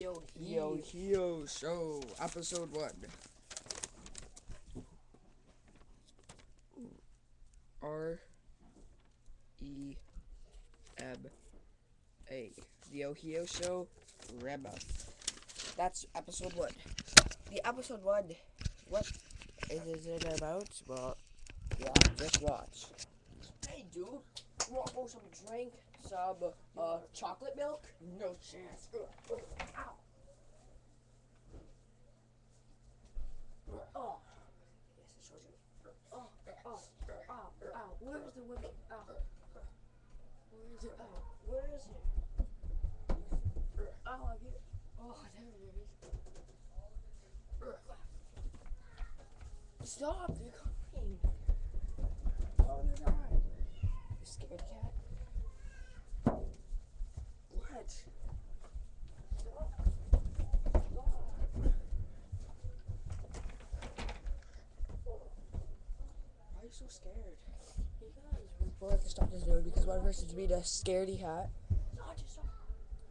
Yo, Yo Hio Show, episode one. R E M A. The Oheao Show, Rema. That's episode one. The episode one. What is it about? Well, yeah, just watch. Hey, dude. Want for some drink? Some uh, chocolate milk? No chance. Ow. Oh. Yes, it shows you. Oh, oh, ow, ow. Where's the women? Ow. Where is it? Ow. Where is it? Ow, I get it. Oh, there it is. Stop, they're coming. Oh, they're not. You scared cat? Stop. Why are you so scared? Because We'll have to stop this dude because one person's being a scaredy cat.